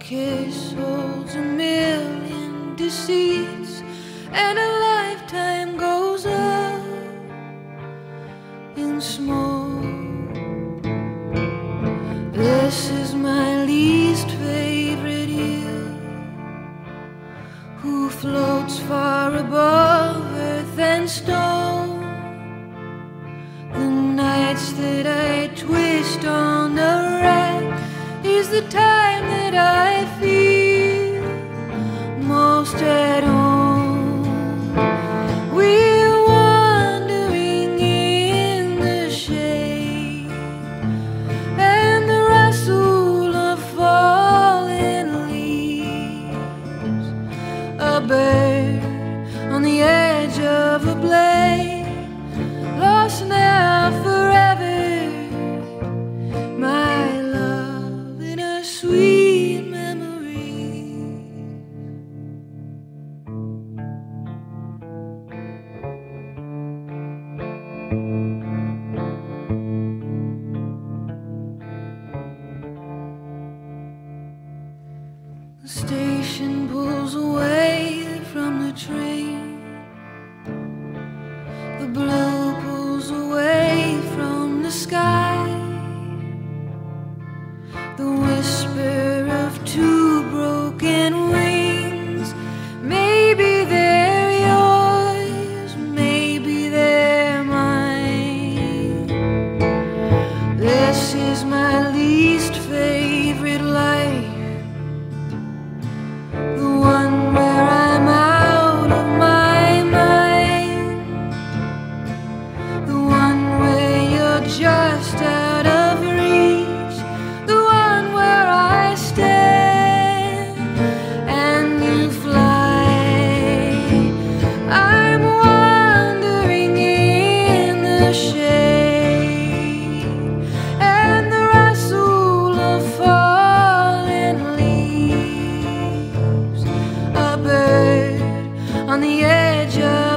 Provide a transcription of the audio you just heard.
kiss holds a million deceits, and a lifetime goes up in smoke. This is my least favorite hill, who floats far above earth and stone. The nights that I twist on the time that I feel most at home. We're wandering in the shade and the rustle of falling leaves. A bird The station pulls away from the train. The blue pulls away from the sky. The whisper of two broken wings. Maybe they're yours, maybe they're mine. This is my just out of reach, the one where I stand and you fly. I'm wandering in the shade and the rustle of falling leaves, a bird on the edge of.